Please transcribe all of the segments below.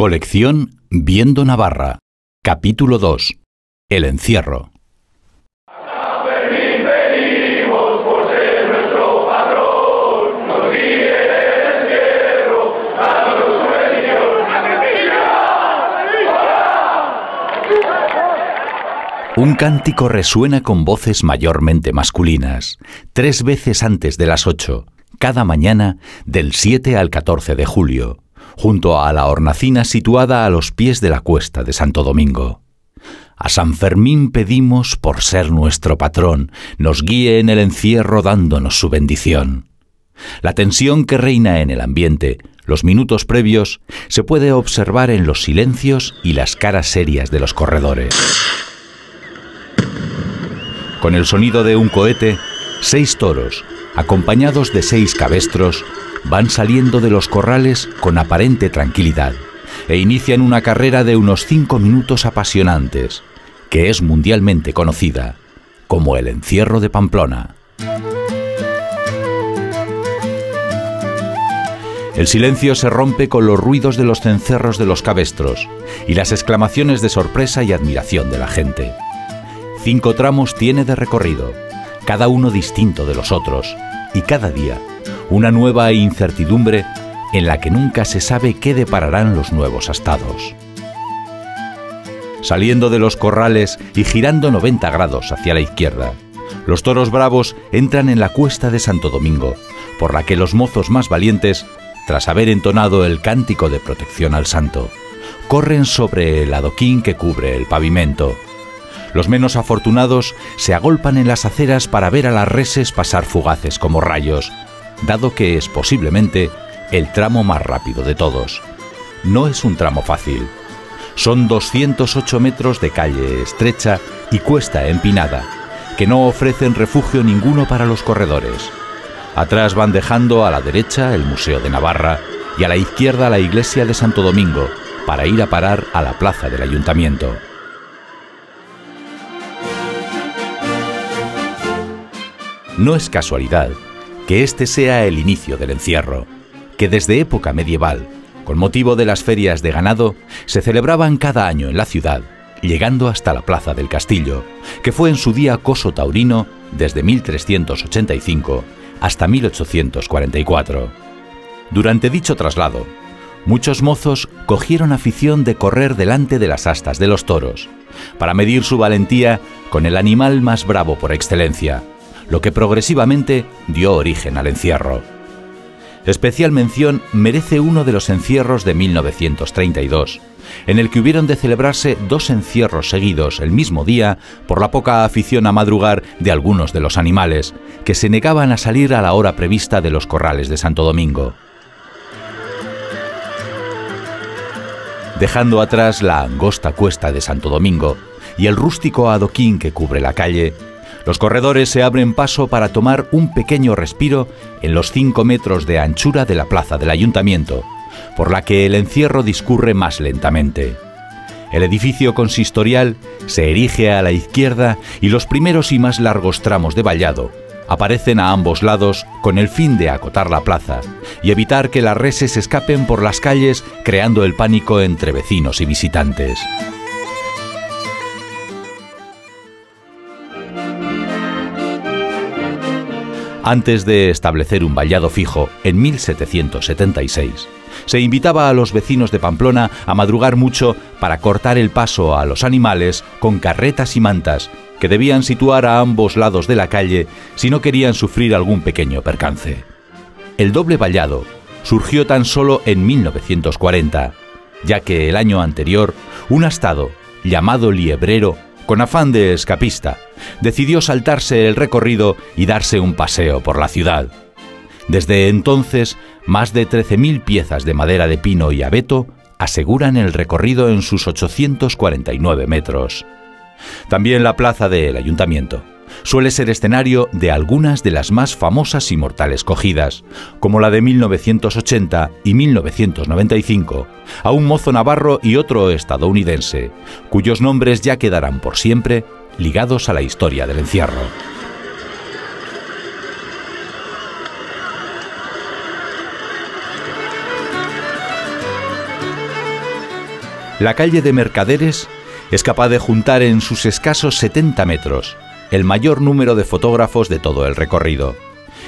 Colección Viendo Navarra. Capítulo 2. El encierro. Un cántico resuena con voces mayormente masculinas, tres veces antes de las ocho, cada mañana del 7 al 14 de julio, junto a la hornacina situada a los pies de la cuesta de Santo Domingo. A San Fermín pedimos, por ser nuestro patrón, nos guíe en el encierro dándonos su bendición. La tensión que reina en el ambiente, los minutos previos, se puede observar en los silencios y las caras serias de los corredores. Con el sonido de un cohete, seis toros, acompañados de seis cabestros, van saliendo de los corrales con aparente tranquilidad e inician una carrera de unos cinco minutos apasionantes, que es mundialmente conocida como el encierro de Pamplona. El silencio se rompe con los ruidos de los cencerros de los cabestros y las exclamaciones de sorpresa y admiración de la gente. Cinco tramos tiene de recorrido, cada uno distinto de los otros, y cada día una nueva incertidumbre en la que nunca se sabe qué depararán los nuevos astados. Saliendo de los corrales y girando 90 grados hacia la izquierda, los toros bravos entran en la cuesta de Santo Domingo, por la que los mozos más valientes, tras haber entonado el cántico de protección al santo, corren sobre el adoquín que cubre el pavimento. Los menos afortunados se agolpan en las aceras para ver a las reses pasar fugaces como rayos, dado que es posiblemente el tramo más rápido de todos. No es un tramo fácil. Son 208 metros de calle estrecha y cuesta empinada, que no ofrecen refugio ninguno para los corredores. Atrás van dejando a la derecha el Museo de Navarra y a la izquierda la iglesia de Santo Domingo, para ir a parar a la plaza del ayuntamiento. No es casualidad que este sea el inicio del encierro, que desde época medieval, con motivo de las ferias de ganado, se celebraban cada año en la ciudad, llegando hasta la Plaza del Castillo, que fue en su día coso taurino desde 1385 hasta 1844. Durante dicho traslado, muchos mozos cogieron afición de correr delante de las astas de los toros, para medir su valentía con el animal más bravo por excelencia, lo que progresivamente dio origen al encierro. Especial mención merece uno de los encierros de 1932, en el que hubieron de celebrarse dos encierros seguidos el mismo día por la poca afición a madrugar de algunos de los animales, que se negaban a salir a la hora prevista de los corrales de Santo Domingo. Dejando atrás la angosta cuesta de Santo Domingo y el rústico adoquín que cubre la calle, los corredores se abren paso para tomar un pequeño respiro en los 5 metros de anchura de la plaza del ayuntamiento, por la que el encierro discurre más lentamente. El edificio consistorial se erige a la izquierda y los primeros y más largos tramos de vallado aparecen a ambos lados con el fin de acotar la plaza y evitar que las reses escapen por las calles creando el pánico entre vecinos y visitantes. Antes de establecer un vallado fijo en 1776, se invitaba a los vecinos de Pamplona a madrugar mucho para cortar el paso a los animales con carretas y mantas que debían situar a ambos lados de la calle si no querían sufrir algún pequeño percance. El doble vallado surgió tan solo en 1940, ya que el año anterior un astado llamado Liebrero con afán de escapista, decidió saltarse el recorrido y darse un paseo por la ciudad. Desde entonces, más de 13.000 piezas de madera de pino y abeto aseguran el recorrido en sus 849 metros. También la plaza del ayuntamiento suele ser escenario de algunas de las más famosas y mortales cogidas, como la de 1980 y 1995, a un mozo navarro y otro estadounidense, cuyos nombres ya quedarán por siempre ligados a la historia del encierro. La calle de Mercaderes es capaz de juntar en sus escasos 70 metros el mayor número de fotógrafos de todo el recorrido.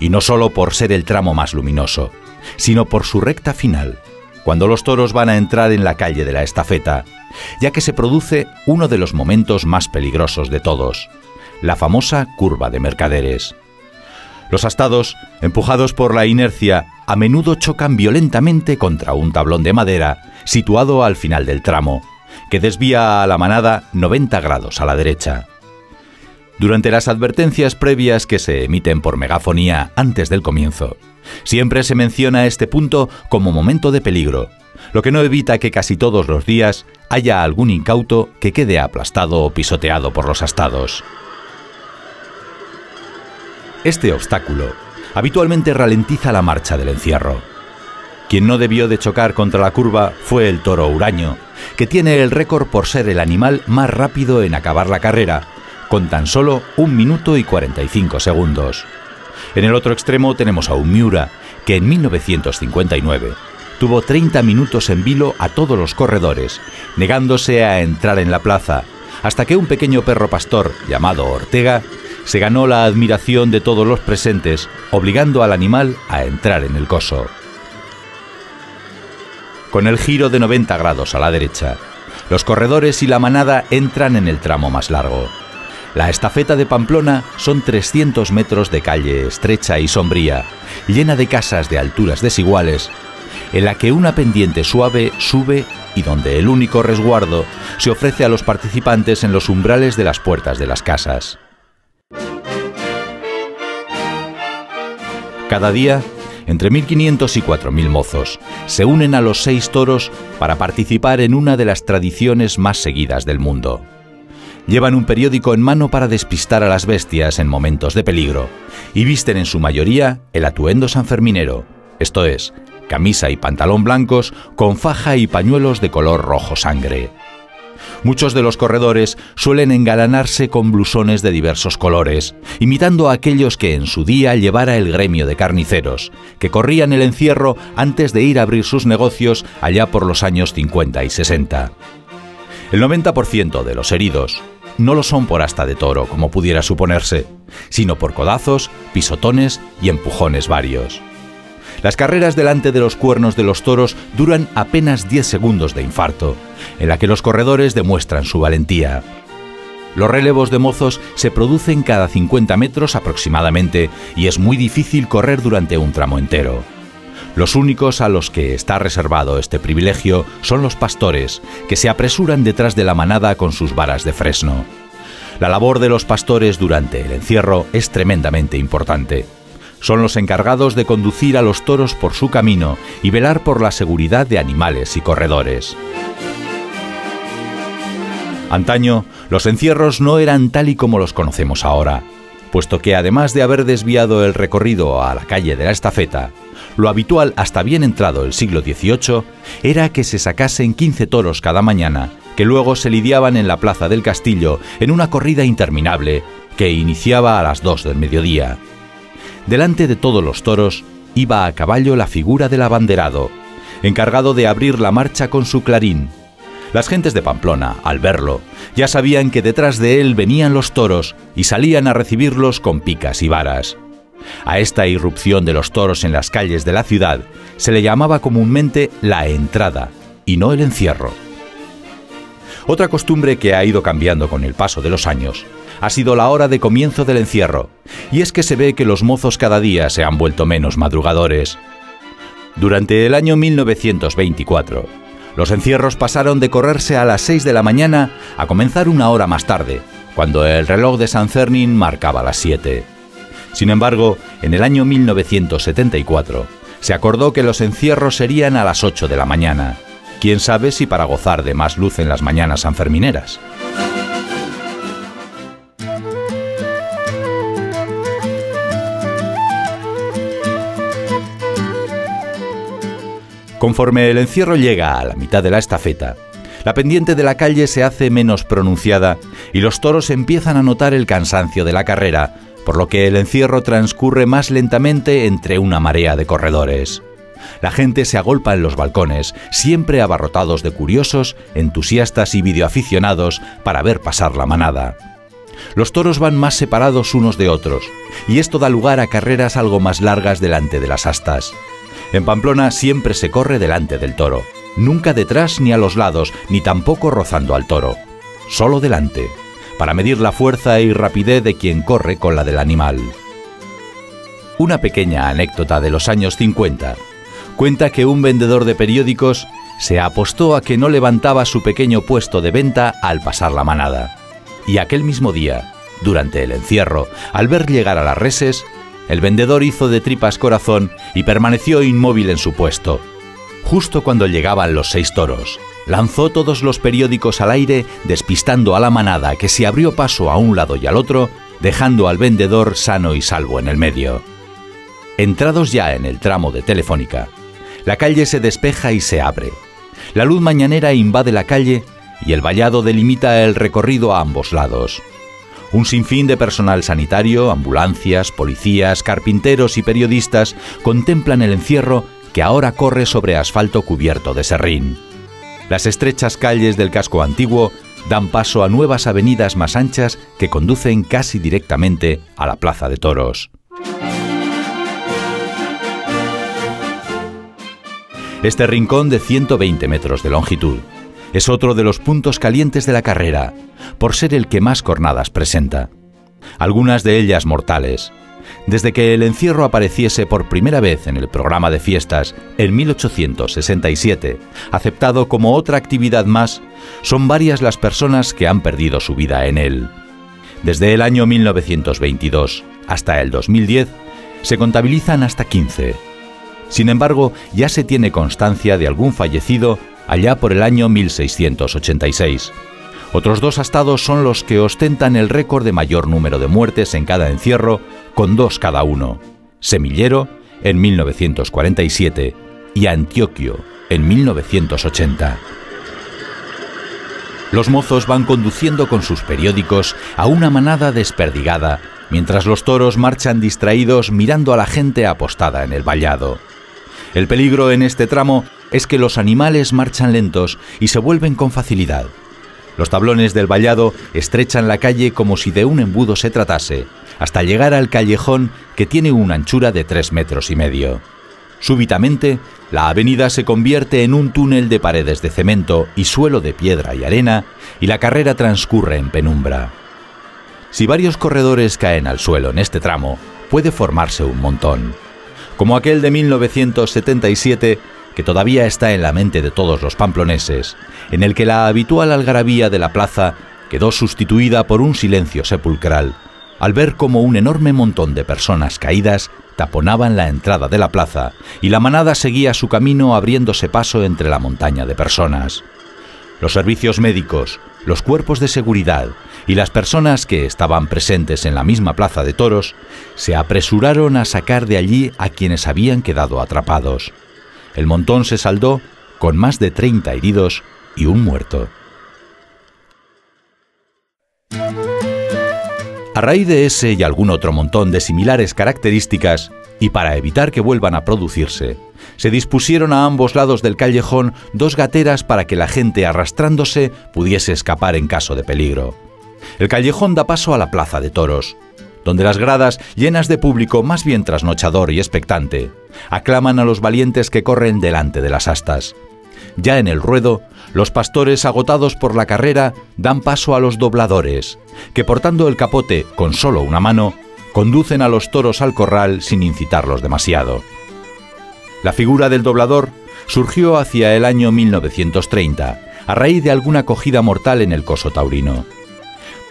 Y no solo por ser el tramo más luminoso, sino por su recta final, cuando los toros van a entrar en la calle de la estafeta, ya que se produce uno de los momentos más peligrosos de todos, la famosa curva de mercaderes. Los astados, empujados por la inercia, a menudo chocan violentamente contra un tablón de madera situado al final del tramo, que desvía a la manada 90 grados a la derecha. Durante las advertencias previas que se emiten por megafonía antes del comienzo, siempre se menciona este punto como momento de peligro, lo que no evita que casi todos los días haya algún incauto que quede aplastado o pisoteado por los astados. Este obstáculo habitualmente ralentiza la marcha del encierro. Quien no debió de chocar contra la curva fue el toro huraño, que tiene el récord por ser el animal más rápido en acabar la carrera, con tan solo un minuto y 45 segundos. En el otro extremo tenemos a un Miura, que en 1959 tuvo 30 minutos en vilo a todos los corredores, negándose a entrar en la plaza, hasta que un pequeño perro pastor llamado Ortega se ganó la admiración de todos los presentes, obligando al animal a entrar en el coso. Con el giro de 90 grados a la derecha, los corredores y la manada entran en el tramo más largo. La estafeta de Pamplona son 300 metros de calle estrecha y sombría, llena de casas de alturas desiguales, en la que una pendiente suave sube y donde el único resguardo se ofrece a los participantes en los umbrales de las puertas de las casas. Cada día, entre 1.500 y 4.000 mozos se unen a los seis toros para participar en una de las tradiciones más seguidas del mundo. Llevan un periódico en mano para despistar a las bestias en momentos de peligro y visten en su mayoría el atuendo sanferminero, esto es, camisa y pantalón blancos con faja y pañuelos de color rojo sangre. Muchos de los corredores suelen engalanarse con blusones de diversos colores, imitando a aquellos que en su día llevara el gremio de carniceros, que corrían el encierro antes de ir a abrir sus negocios allá por los años 50 y 60. El 90% de los heridos no lo son por asta de toro, como pudiera suponerse, sino por codazos, pisotones y empujones varios. Las carreras delante de los cuernos de los toros duran apenas 10 segundos de infarto, en la que los corredores demuestran su valentía. Los relevos de mozos se producen cada 50 metros aproximadamente y es muy difícil correr durante un tramo entero. Los únicos a los que está reservado este privilegio son los pastores, que se apresuran detrás de la manada con sus varas de fresno. La labor de los pastores durante el encierro es tremendamente importante son los encargados de conducir a los toros por su camino y velar por la seguridad de animales y corredores. Antaño, los encierros no eran tal y como los conocemos ahora, puesto que además de haber desviado el recorrido a la calle de la estafeta, lo habitual hasta bien entrado el siglo XVIII era que se sacasen 15 toros cada mañana, que luego se lidiaban en la plaza del castillo en una corrida interminable que iniciaba a las 2 del mediodía. Delante de todos los toros iba a caballo la figura del abanderado, encargado de abrir la marcha con su clarín. Las gentes de Pamplona, al verlo, ya sabían que detrás de él venían los toros y salían a recibirlos con picas y varas. A esta irrupción de los toros en las calles de la ciudad se le llamaba comúnmente la entrada y no el encierro. Otra costumbre que ha ido cambiando con el paso de los años ha sido la hora de comienzo del encierro, y es que se ve que los mozos cada día se han vuelto menos madrugadores. Durante el año 1924, los encierros pasaron de correrse a las 6 de la mañana a comenzar una hora más tarde, cuando el reloj de San Cernin marcaba las 7. Sin embargo, en el año 1974, se acordó que los encierros serían a las 8 de la mañana. Quién sabe si para gozar de más luz en las mañanas sanfermineras. Conforme el encierro llega a la mitad de la estafeta, la pendiente de la calle se hace menos pronunciada y los toros empiezan a notar el cansancio de la carrera, por lo que el encierro transcurre más lentamente entre una marea de corredores. La gente se agolpa en los balcones, siempre abarrotados de curiosos, entusiastas y videoaficionados para ver pasar la manada. Los toros van más separados unos de otros, y esto da lugar a carreras algo más largas delante de las astas. En Pamplona siempre se corre delante del toro, nunca detrás ni a los lados, ni tampoco rozando al toro, solo delante, para medir la fuerza y rapidez de quien corre con la del animal. Una pequeña anécdota de los años 50 cuenta que un vendedor de periódicos se apostó a que no levantaba su pequeño puesto de venta al pasar la manada. Y aquel mismo día, durante el encierro, al ver llegar a las reses, el vendedor hizo de tripas corazón y permaneció inmóvil en su puesto. Justo cuando llegaban los seis toros, lanzó todos los periódicos al aire, despistando a la manada que se abrió paso a un lado y al otro, dejando al vendedor sano y salvo en el medio. Entrados ya en el tramo de Telefónica, la calle se despeja y se abre. La luz mañanera invade la calle y el vallado delimita el recorrido a ambos lados. Un sinfín de personal sanitario, ambulancias, policías, carpinteros y periodistas contemplan el encierro que ahora corre sobre asfalto cubierto de serrín. Las estrechas calles del casco antiguo dan paso a nuevas avenidas más anchas que conducen casi directamente a la Plaza de Toros. Este rincón de 120 metros de longitud es otro de los puntos calientes de la carrera, por ser el que más cornadas presenta. Algunas de ellas mortales. Desde que el encierro apareciese por primera vez en el programa de fiestas en 1867, aceptado como otra actividad más, son varias las personas que han perdido su vida en él. Desde el año 1922 hasta el 2010, se contabilizan hasta 15 sin embargo, ya se tiene constancia de algún fallecido allá por el año 1686. Otros dos estados son los que ostentan el récord de mayor número de muertes en cada encierro, con dos cada uno. Semillero en 1947 y Antioquio en 1980. Los mozos van conduciendo con sus periódicos a una manada desperdigada, mientras los toros marchan distraídos mirando a la gente apostada en el vallado. El peligro en este tramo es que los animales marchan lentos y se vuelven con facilidad. Los tablones del vallado estrechan la calle como si de un embudo se tratase, hasta llegar al callejón que tiene una anchura de tres metros y medio. Súbitamente, la avenida se convierte en un túnel de paredes de cemento y suelo de piedra y arena, y la carrera transcurre en penumbra. Si varios corredores caen al suelo en este tramo, puede formarse un montón como aquel de 1977 que todavía está en la mente de todos los pamploneses, en el que la habitual algarabía de la plaza quedó sustituida por un silencio sepulcral, al ver cómo un enorme montón de personas caídas taponaban la entrada de la plaza y la manada seguía su camino abriéndose paso entre la montaña de personas. Los servicios médicos, los cuerpos de seguridad y las personas que estaban presentes en la misma plaza de toros se apresuraron a sacar de allí a quienes habían quedado atrapados. El montón se saldó con más de 30 heridos y un muerto. A raíz de ese y algún otro montón de similares características, y para evitar que vuelvan a producirse, se dispusieron a ambos lados del callejón dos gateras para que la gente arrastrándose pudiese escapar en caso de peligro. El callejón da paso a la plaza de toros, donde las gradas, llenas de público más bien trasnochador y expectante, aclaman a los valientes que corren delante de las astas. Ya en el ruedo, los pastores agotados por la carrera dan paso a los dobladores, que portando el capote con solo una mano, conducen a los toros al corral sin incitarlos demasiado. La figura del doblador surgió hacia el año 1930, a raíz de alguna acogida mortal en el coso taurino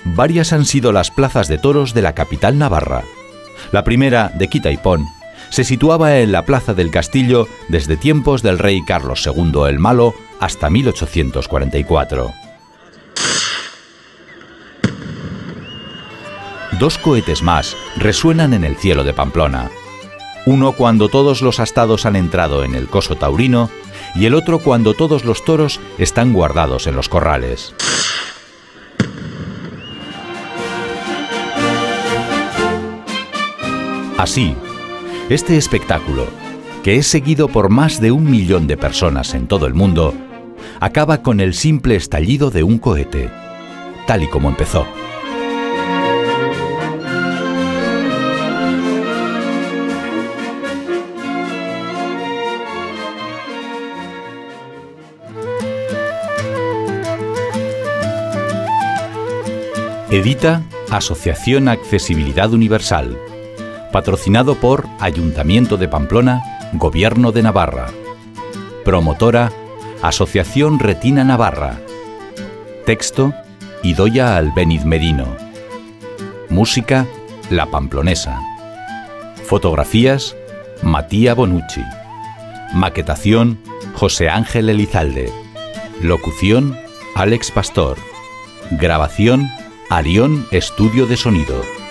varias han sido las plazas de toros de la capital navarra. La primera, de Quitaipón, se situaba en la Plaza del Castillo desde tiempos del rey Carlos II el Malo hasta 1844. Dos cohetes más resuenan en el cielo de Pamplona. Uno cuando todos los astados han entrado en el coso taurino y el otro cuando todos los toros están guardados en los corrales. Así, este espectáculo, que es seguido por más de un millón de personas en todo el mundo, acaba con el simple estallido de un cohete, tal y como empezó. Edita Asociación Accesibilidad Universal. Patrocinado por Ayuntamiento de Pamplona, Gobierno de Navarra. Promotora Asociación Retina Navarra. Texto Idoya Albeniz Merino. Música La Pamplonesa. Fotografías Matía Bonucci. Maquetación José Ángel Elizalde. Locución Alex Pastor. Grabación Arión Estudio de Sonido.